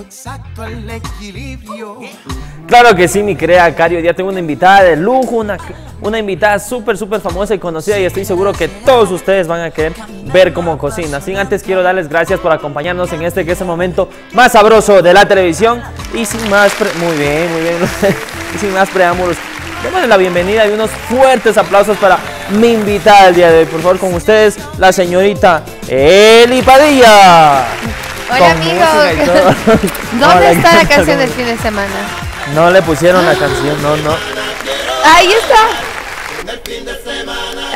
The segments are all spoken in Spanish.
exacto al equilibrio. Claro que sí, mi crea, Cari. Hoy día tengo una invitada de lujo, una, una invitada súper, súper famosa y conocida. Y estoy seguro que todos ustedes van a querer ver cómo cocina. Sin antes, quiero darles gracias por acompañarnos en este que es el momento más sabroso de la televisión. Y sin más, muy bien, muy bien. y sin más preámbulos, démosle la bienvenida y unos fuertes aplausos para mi invitada el día de hoy. Por favor, con ustedes, la señorita Eli Padilla. Hola amigos. ¿Dónde está la canción del fin de semana? No le pusieron la canción, no, no. Ahí está.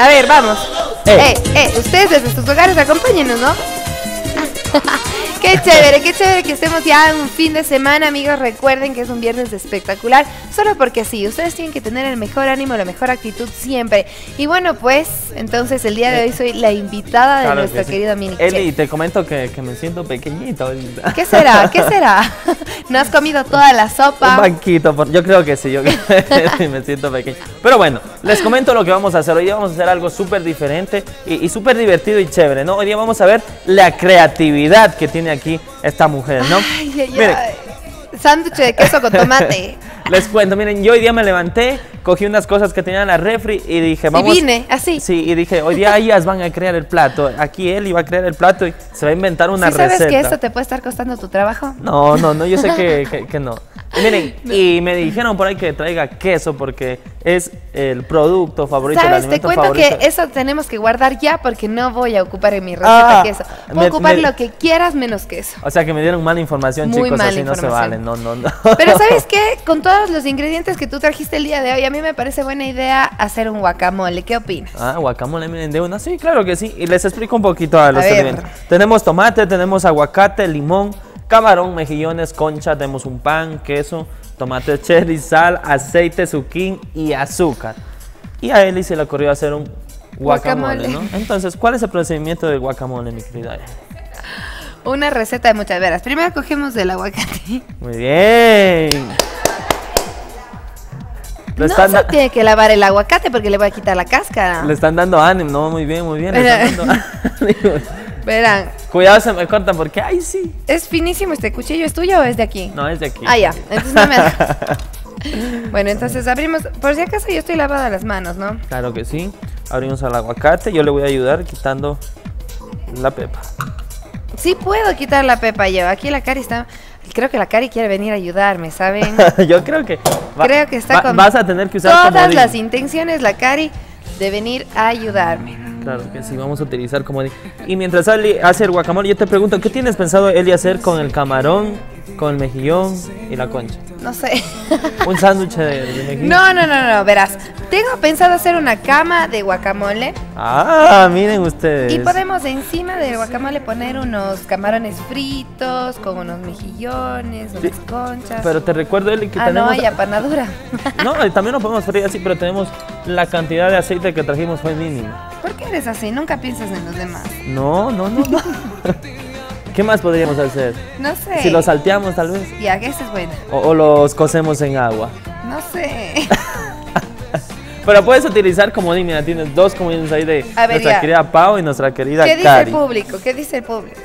A ver, vamos. Eh, eh, ustedes desde sus hogares acompáñenos, ¿no? Qué chévere, qué chévere que estemos ya en un fin de semana, amigos. Recuerden que es un viernes espectacular, solo porque sí, ustedes tienen que tener el mejor ánimo, la mejor actitud siempre. Y bueno, pues, entonces el día de hoy soy la invitada de nuestro querido Mini. Eli, te comento que, me siento pequeñito ¿Qué será? ¿Qué será? ¿No has comido toda la sopa? Un banquito, yo creo que sí, yo me siento pequeño. Pero bueno, les comento lo que vamos a hacer. Hoy día vamos a hacer algo súper diferente y, y súper divertido y chévere, ¿no? Hoy día vamos a ver la creatividad que tiene aquí esta mujer, ¿no? Ay, Sándwich de queso con tomate. Les cuento, miren, yo hoy día me levanté, cogí unas cosas que tenía en la refri y dije, vamos. Y vine, así. Sí, y dije, hoy día ellas van a crear el plato. Aquí él iba a crear el plato y se va a inventar una ¿Sí ¿Sabes que esto te puede estar costando tu trabajo? No, no, no, yo sé que, que no. Y miren, y me dijeron por ahí que traiga queso porque es el producto favorito, ¿Sabes? el Te cuento que eso tenemos que guardar ya porque no voy a ocupar en mi receta ah, queso. Voy a ocupar lo que quieras menos queso. O sea que me dieron mala información, chicos, así no se vale. No, no, no. Pero ¿sabes qué? Con todos los ingredientes que tú trajiste el día de hoy, a mí me parece buena idea hacer un guacamole. ¿Qué opinas? Ah, guacamole, miren, de una. Sí, claro que sí. Y les explico un poquito a los ingredientes. Tenemos tomate, tenemos aguacate, limón, camarón, mejillones, concha, tenemos un pan, queso, tomate cherry, sal, aceite, zuquín y azúcar. Y a Eli se le ocurrió hacer un guacamole, ¿no? Entonces, ¿cuál es el procedimiento del guacamole, mi querida Una receta de muchas veras. Primero cogemos el aguacate. Muy bien. no se tiene que lavar el aguacate porque le voy a quitar la cáscara. Le están dando ánimo, no, muy bien, muy bien. Verán. Cuidado, se me cortan porque, ay, sí. Es finísimo este cuchillo, ¿es tuyo o es de aquí? No, es de aquí. Ah, ya. Entonces no me Bueno, entonces abrimos. Por si acaso yo estoy lavada las manos, ¿no? Claro que sí. Abrimos al aguacate. Yo le voy a ayudar quitando la pepa. Sí puedo quitar la pepa yo. Aquí la Cari está. Creo que la Cari quiere venir a ayudarme, ¿saben? yo creo que. creo que está con. Vas a tener que usar todas las intenciones, la Cari, de venir a ayudarme. Claro que sí, vamos a utilizar como... Y mientras Ali hace el guacamole, yo te pregunto, ¿qué tienes pensado Eli hacer con el camarón, con el mejillón y la concha? No sé. Un sándwich de, mejillón. No, no, no, no, verás. Tengo pensado hacer una cama de guacamole. Ah, miren ustedes. Y podemos encima del guacamole poner unos camarones fritos con unos mejillones, unas conchas. Pero te recuerdo, Eli, que ah, tenemos... no, hay apanadura. no, también lo podemos freír así, pero tenemos... La cantidad de aceite que trajimos fue mínima. ¿Por qué eres así? Nunca piensas en los demás. No, no, no, no. ¿Qué más podríamos hacer? No sé. Si los salteamos, tal vez. Ya, eso es bueno. O, los cocemos en agua. No sé. Pero puedes utilizar comodín, mira, tienes dos comodines ahí de nuestra querida Pau y nuestra querida ¿Qué dice el público? ¿Qué dice el público?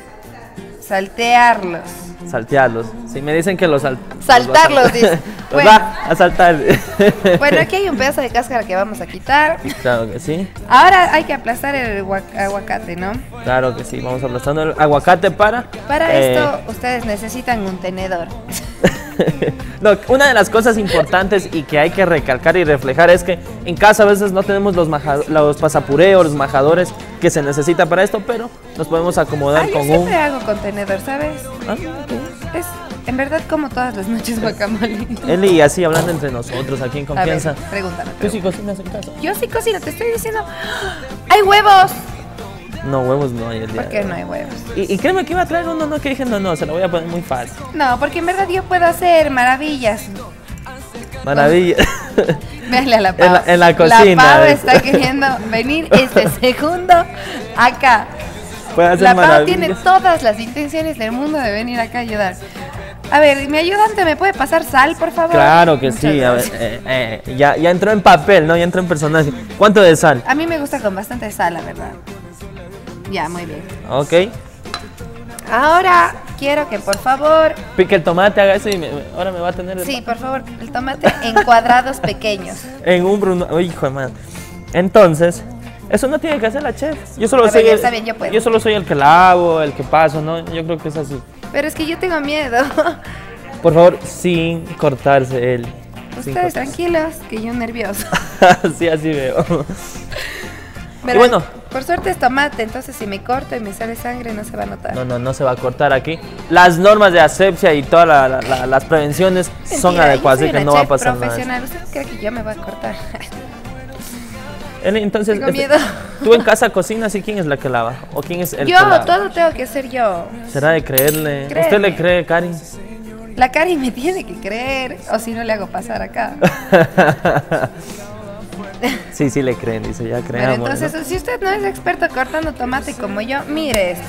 Saltearlos. Saltearlos. Si me dicen que los sal saltarlos, dice. Los va a saltar. bueno, aquí hay un pedazo de cáscara que vamos a quitar. Claro que sí. Ahora hay que aplastar el aguacate, ¿no? Claro que sí. Vamos aplastando el aguacate para. Para eh, esto, ustedes necesitan un tenedor. no, una de las cosas importantes y que hay que recalcar y reflejar es que en casa a veces no tenemos los, los pasapureos, los majadores que se necesita para esto, pero nos podemos acomodar con yo siempre un. hago contenedor, ¿sabes? Ah, es en verdad como todas las noches guacamole. Eli, así hablando entre nosotros, aquí en confianza. A ver, pregúntame, ¿Tú sí cocinas en casa? Yo sí cocino, te estoy diciendo. ¡Hay huevos! No, huevos no hay el día. ¿Por qué no hay huevos? Y, créeme que iba a traer uno, no, que dije, no, no, se lo voy a poner muy fácil. No, porque en verdad yo puedo hacer maravillas. Maravillas. Véale a la Pau. En la, cocina. La Pau está queriendo venir este segundo acá. Puede hacer la Pau tiene todas las intenciones del mundo de venir acá a ayudar. A ver, mi ayudante, ¿me puede pasar sal, por favor? Claro que Muchas sí, a ver, eh, eh, ya, ya entró en papel, ¿no? Ya entró en personaje. ¿Cuánto de sal? A mí me gusta con bastante sal, la verdad. Ya, muy bien. Ok. Ahora quiero que por favor, Pique el tomate, haga eso y me- ahora me va a tener el- sí, por favor, el tomate en cuadrados pequeños. en un bruno. Uy, hijo de madre. Entonces, eso no tiene que hacer la chef. Yo solo ver, soy ya el, bien, yo puedo. solo soy el que lavo, el que paso, ¿no? Yo creo que es así. Pero es que yo tengo miedo. Por favor, sin cortarse sin Ustedes tranquilos, que yo nervioso. sí, así veo. Verán, bueno. Por suerte es tomate, entonces si me corto y me sale sangre no se va a notar. No, no, no se va a cortar aquí. Las normas de asepsia y todas la- la- la- las prevenciones son Mentira, adecuadas, yo así que no va a pasar nada. profesional. ¿Usted cree que yo me voy a cortar? Entonces, Tengo este, miedo. tú en casa cocinas y quién es la que lava o quién es el yo, que lava. todo tengo que ser yo. ¿Será de creerle? Créeme. ¿Usted le cree, Cari? La Cari me tiene que creer, o si no le hago pasar acá. sí, sí le creen, dice, ya Pero creamos. entonces, si usted no es experto cortando tomate como yo, mire esto.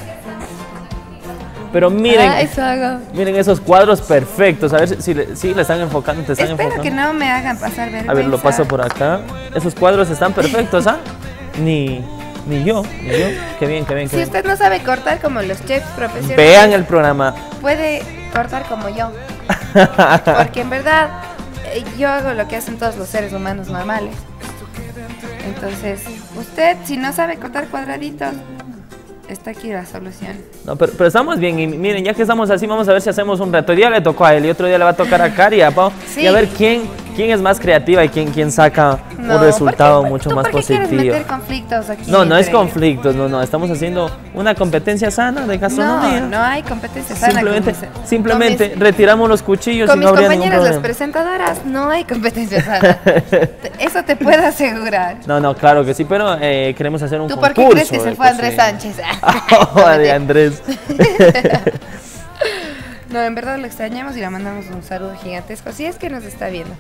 Pero miren, Ah, eso hago. miren esos cuadros perfectos. A ver si, si le, sí le están enfocando, te están Espero enfocando. que no me hagan pasar vergüenza. A ver, lo paso por acá. Esos cuadros están perfectos, ¿ah? Ni, ni yo, ni yo. Qué bien, qué bien, qué Si bien. usted no sabe cortar como los chefs profesionales, Vean el programa. puede cortar como yo. Porque en verdad, eh, yo hago lo que hacen todos los seres humanos normales. Entonces, usted, si no sabe cortar cuadraditos, está aquí la solución. No, pero, pero estamos bien. Y miren, ya que estamos así, vamos a ver si hacemos un reto. Día le tocó a él y otro día le va a tocar a Cari a Pau. Sí. Y a ver quién, quién es más creativa y quién, quién saca No, un resultado ¿por qué- mucho tú más por qué quieres positivo. meter conflictos aquí No, no es conflictos, no, no. Estamos haciendo una competencia sana de gastronomía. No, no hay competencia sana. simplemente simplemente mis- retiramos los cuchillos Con y mis no habría ningún compañeras, las problema. presentadoras, no hay competencia sana. Eso te puedo asegurar. No, no, claro que sí, pero eh, queremos hacer un ¿Tú concurso. por qué crees que se fue Andrés. Sánchez? Oh, de Andrés. No, en verdad lo extrañamos y le mandamos un saludo gigantesco. Si es que nos está viendo.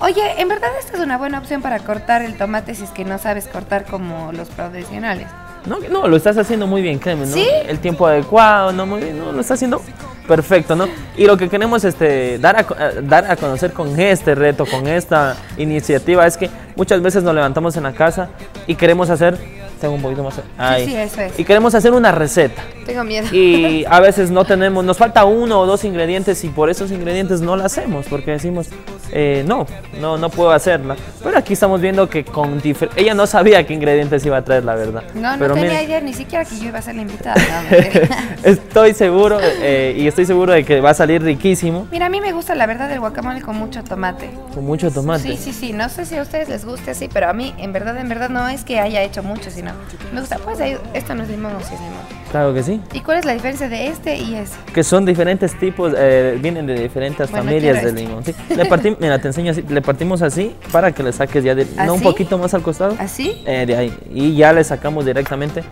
Oye, en verdad esta es una buena opción para cortar el tomate si es que no sabes cortar como los profesionales. No, no, lo estás haciendo muy bien, créeme, ¿no? ¿Sí? El tiempo adecuado, no, muy bien, no, lo estás haciendo perfecto, ¿no? Y lo que queremos este, dar, a, eh, dar a conocer con este reto, con esta iniciativa, es que muchas veces nos levantamos en la casa y queremos hacer, tengo un poquito más, ahí, sí, eso es. y queremos hacer una receta. Tengo miedo. Y a veces no tenemos, nos falta uno o dos ingredientes y por esos ingredientes no la hacemos, porque decimos, eh, no, no, no puedo hacerla. Pero aquí estamos viendo que con ella no sabía qué ingredientes iba a traer, la verdad. No, no Pero tenía idea ni siquiera que yo iba a ser la invitada. no, estoy seguro eh, y estoy seguro de que va a salir riquísimo, Mira, a mí me gusta la verdad el guacamole con mucho tomate. con mucho tomate. Sí, sí, sí. No sé si a ustedes les guste así, pero a mí, en verdad, en verdad, no es que haya hecho mucho, sino me gusta. Pues ahí- esto no es limón o si es limón. Claro que sí. ¿Y cuál es la diferencia de este y ese? Que son diferentes tipos, eh, vienen de diferentes Bueno, familias de este. limón. Sí. Le partim- mira, te enseño así, le partimos así para que le saques ya de, no un ¿Así? poquito más al costado. ¿Así? Eh, de ahí. Y ya le sacamos directamente.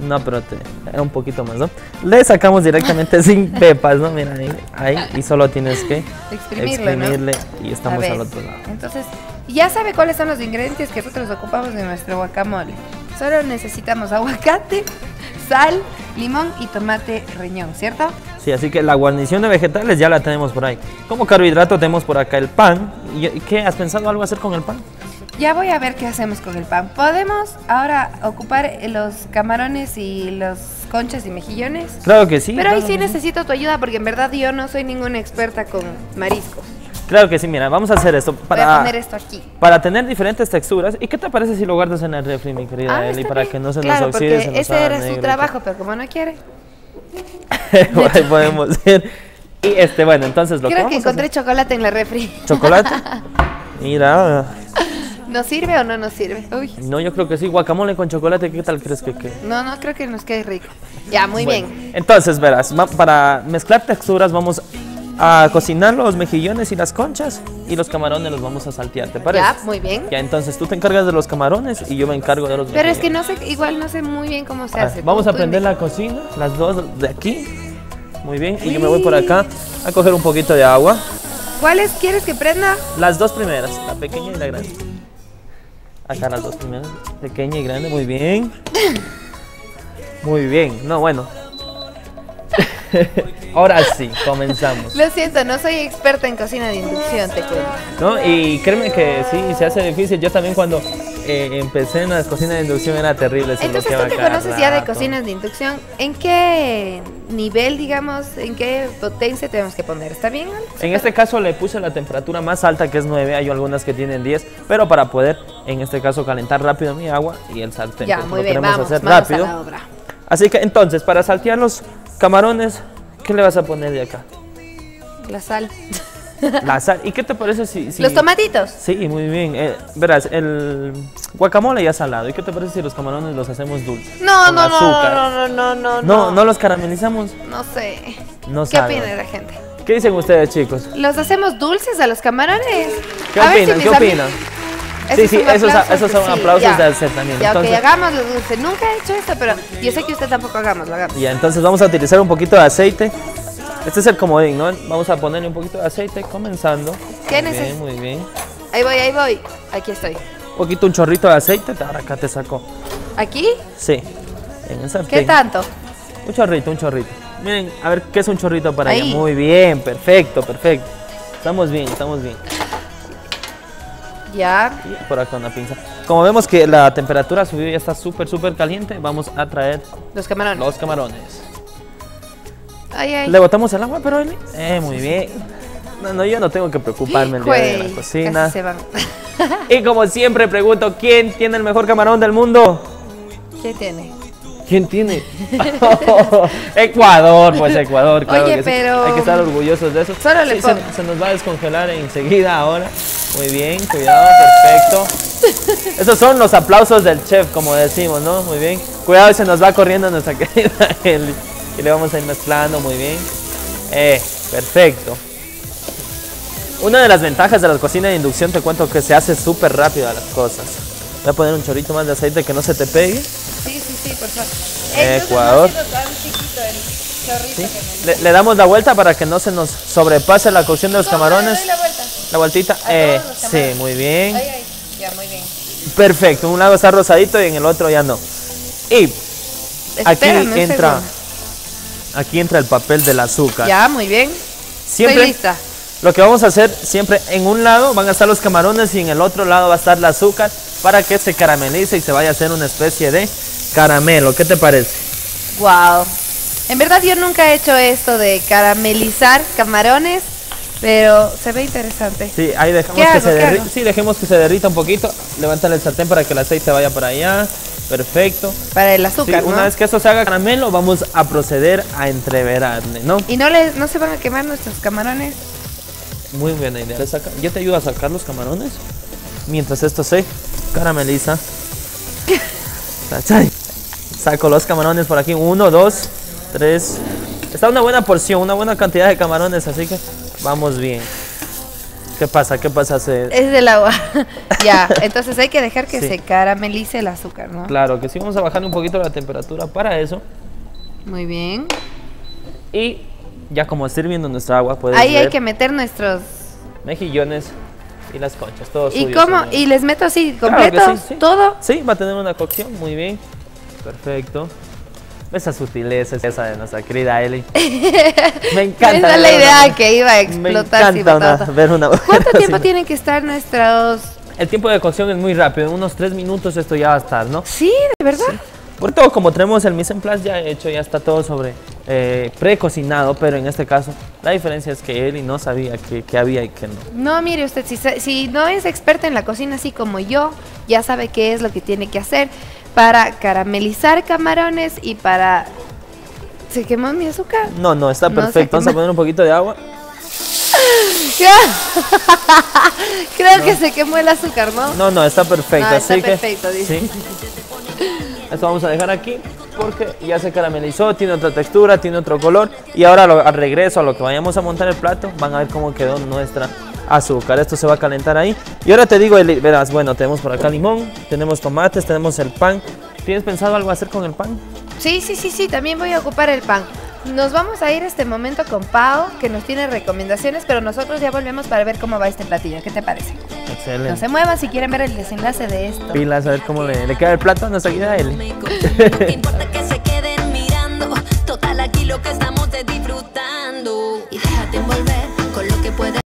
No, pero te, eh, un poquito más, ¿no? Le sacamos directamente sin pepas, ¿no? Mira ahí, ahí. Y solo tienes que Exprimirlo, ¿no? exprimirle y A estamos al otro lado. Entonces, ya sabe cuáles son los ingredientes que nosotros ocupamos de nuestro guacamole. Solo necesitamos aguacate, sal, limón y tomate riñón, ¿cierto? Sí, así que la guarnición de vegetales ya la tenemos por ahí. Como carbohidrato tenemos por acá el pan. ¿Y qué? ¿Has pensado algo hacer con el pan? Ya voy a ver qué hacemos con el pan. ¿Podemos ahora ocupar los camarones y los conchas y mejillones? Claro que sí. Pero ahí claro sí que necesito tu ayuda porque en verdad yo no soy ninguna experta con mariscos. Claro que sí, mira, vamos a hacer esto Voy a para, poner esto aquí. para tener diferentes texturas. ¿Y qué te parece si lo guardas en el refri, mi querida Ah, Eli? Para bien. que no se claro, nos oxide. porque ese era su trabajo, pero como no quiere. ahí podemos ir. Y este, bueno, entonces lo que Creo que encontré chocolate en la refri. ¿Chocolate? Mira. ¿Nos sirve o no nos sirve? Uy. No, yo creo que sí. Guacamole con chocolate, ¿qué tal crees que quede? No, no creo que nos quede rico. Ya, muy Bueno, bien. Entonces, verás, para mezclar texturas vamos a cocinar los mejillones y las conchas y los camarones los vamos a saltear, ¿te parece? Ya, muy bien. Ya, entonces tú te encargas de los camarones y yo me encargo de los Pero es que no sé, igual no sé muy bien cómo se A ver, hace. vamos a aprender la cocina, las dos de aquí. Muy bien, y yo me voy por acá a coger un poquito de agua. ¿Cuáles quieres que prenda? Las dos primeras, la pequeña y la grande. Acá las dos primeras, pequeña y grande, muy bien. Muy bien, no, bueno. Ahora sí, comenzamos. Lo siento, no soy experta en cocina de inducción, te cuento. ¿No? Y créeme que sí, se hace difícil. Yo también cuando eh, empecé en la cocina de inducción era terrible. se Entonces tú te conoces ya de cocinas de inducción. ¿En qué nivel, digamos, en qué potencia tenemos que poner? ¿Está bien? Alex? En este caso le puse la temperatura más alta que es 9, hay algunas que tienen 10, pero para poder en este caso calentar rápido mi agua y el sartén. Ya, muy lo bien, queremos vamos, hacer vamos rápido. a la obra. Así que entonces, para saltear los camarones, ¿qué le vas a poner de acá? La sal. La sal. ¿Y qué te parece si... si- Los tomatitos. Sí, muy bien. Eh, verás, el guacamole ya salado. ¿Y qué te parece si los camarones los hacemos dulces? No, no, no, azúcar. no, no, no, no, No, no los caramelizamos. No sé. No ¿Qué saben. opina la gente? ¿Qué dicen ustedes, chicos? ¿Los hacemos dulces a los camarones? ¿Qué A ver si opinan? ¿Qué opinan? Sí, sí, esos, aplausos esos son sí, aplausos ya. de acertamiento. Ya, Entonces, hagámoslo dulce. Nunca he hecho esto, pero yo sé que usted tampoco hagámoslo, hagámoslo. Ya, entonces vamos a utilizar un poquito de aceite. Este es el comodín, ¿no? Vamos a ponerle un poquito de aceite comenzando. ¿Qué muy bien, muy bien. Ahí voy, ahí voy. Aquí estoy. Un poquito, un chorrito de aceite. Ahora acá te saco. ¿Aquí? Sí. En ¿Qué tanto? Un chorrito, un chorrito. Miren, a ver, ¿qué es un chorrito para Ahí. ella? Muy bien, perfecto, perfecto. Estamos bien, estamos bien. Ya. Y por acá una pinza. Como vemos que la temperatura subió y ya está súper, súper caliente, vamos a traer Los camarones. los camarones. Ay, ay. Le botamos el agua, pero Eli. Eh, muy bien. No, no, yo no tengo que preocuparme el día de la cocina. casi se van. Y como siempre pregunto, ¿quién tiene el mejor camarón del mundo? ¿Qué tiene? ¿Quién tiene? Ecuador, pues Ecuador, claro Oye, que sí. Hay que estar orgullosos de eso. Solo le Sí, pongo. se, se nos va a descongelar enseguida ahora. Muy bien, cuidado, perfecto. Esos son los aplausos del chef, como decimos, ¿no? Muy bien. Cuidado, se nos va corriendo nuestra querida Eli. Y le vamos a ir mezclando, muy bien. Eh, perfecto. Una de las ventajas de la cocina de inducción, te cuento que se hace súper rápido las cosas. Voy a poner un chorrito más de aceite que no se te pegue. Sí, sí, sí, por favor. Ecuador. Entonces, no siendo tan chiquito el chorrito ¿sí? que me- Le, le damos la vuelta para que no se nos sobrepase la cocción de los ¿Cómo le camarones. La vueltita. Eh, sí, muy bien. Ay, ay. Ya, muy bien. Perfecto. Un lado está rosadito y en el otro ya no. Y aquí Espérame entra, aquí entra el papel del azúcar. Ya, muy bien. Siempre, Estoy lista. Lo que vamos a hacer siempre en un lado van a estar los camarones y en el otro lado va a estar el azúcar para que se caramelice y se vaya a hacer una especie de caramelo. ¿Qué te parece? Wow. En verdad yo nunca he hecho esto de caramelizar camarones, pero se ve interesante. Sí, ahí dejamos ¿Qué que se ¿Qué derrita. Sí, dejemos que se derrita un poquito. Levántale el sartén para que el aceite vaya para allá. Perfecto. Para el Sí, azúcar, una ¿no? vez que esto se haga caramelo, vamos a proceder a entreverarle, ¿no? Y no le, no se van a quemar nuestros camarones. Muy buena idea. Yo te ayudo a sacar los camarones mientras esto se carameliza. Saco los camarones por aquí. Uno, dos, tres. Está una buena porción, una buena cantidad de camarones, así que vamos bien. ¿Qué pasa? ¿Qué pasa? Se- Es del agua. ya, entonces hay que dejar que Sí. se caramelice el azúcar, ¿no? Claro que sí, vamos a bajar un poquito la temperatura para eso. Muy bien. Y ya como esté hirviendo nuestra agua, puedes Ahí hay que meter nuestros... mejillones y las conchas, todo ¿Y suyo, cómo? ¿Y les meto así Claro completo? sí, sí. ¿Todo? Sí, va a tener una cocción, muy bien. Perfecto. Esa sutileza es esa de nuestra querida Eli. Me encanta. Esa es la idea una- que iba a Me explotar. si encanta una- ver una ¿Cuánto tiempo tienen que estar nuestros...? El tiempo de cocción es muy rápido, en unos tres minutos esto ya va a estar, ¿no? Sí, ¿de verdad? Por todo, como tenemos el mise en place ya hecho, ya está todo sobre eh, precocinado, pero en este caso la diferencia es que Eli no sabía que, que había y que no. No, mire usted, si, si no es experta en la cocina así como yo, ya sabe qué es lo que tiene que hacer para caramelizar camarones y para... ¿Se quemó mi azúcar? No, no, está No perfecto. Vamos a poner un poquito de agua. Creo que se quemó el azúcar, ¿no? No, no, está perfecto. No, está así que, perfecto, dice. sí. Esto vamos a dejar aquí porque ya se caramelizó, tiene otra textura, tiene otro color. Y ahora lo- al regreso a lo que vayamos a montar el plato, van a ver cómo quedó nuestra azúcar. Esto se va a calentar ahí. Y ahora te digo, Eli, verás, bueno, tenemos por acá limón, tenemos tomates, tenemos el pan. ¿Tienes pensado algo hacer con el pan? Sí, sí, sí, sí, también voy a ocupar el pan. Nos vamos a ir este momento con Pau, que nos tiene recomendaciones, pero nosotros ya volvemos para ver cómo va este platillo. ¿Qué te parece? No Excelente. se muevan si quieren ver el desenlace de esto. Pilas, a ver cómo le, le queda el plato a nuestra querida Eli. No importa que se queden mirando, total aquí lo que estamos es disfrutando. puede